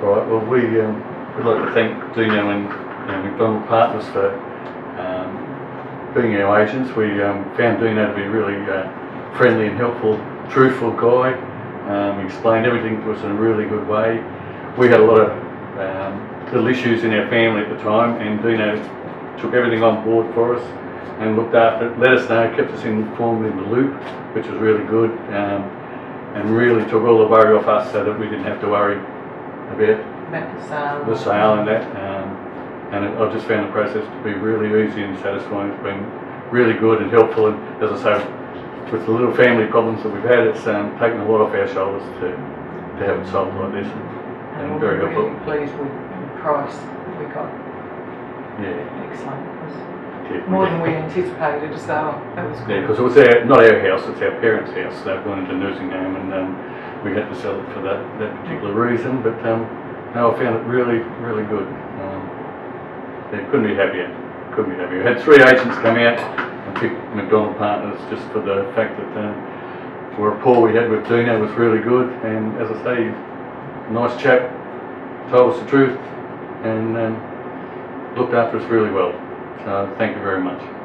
Right, well, we, um, we'd like to thank Dino and uh, McDonald Partners for, um, being our agents. We, um, found Dino to be really, uh, friendly and helpful, truthful guy. Um, explained everything to us in a really good way. We had a lot of, um, little issues in our family at the time and Dino took everything on board for us and looked after it, let us know, kept us informed in the loop, which was really good. Um, and really took all the worry off us so that we didn't have to worry about About the sale. the sale and that. Um, and it, I just found the process to be really easy and satisfying. It's been really good and helpful. And as I say, with the little family problems that we've had, it's um, taken a lot off our shoulders to, to have it solved like this. And and we're very helpful. really pleased with the price that we got. Yeah. Excellent. It was yeah, more than we anticipated, so that was good. Yeah, because it was our, not our house, it's our parents' house. They've gone into nursing home and um, we had to sell it for that, that particular reason. But um, no, I found it really, really good. Um, couldn't be happier. Couldn't be happier. We had three agents come out and pick McDonald Partners just for the fact that um, a rapport we had with Dino was really good. And as I say, nice chap, told us the truth and um, looked after us really well. So thank you very much.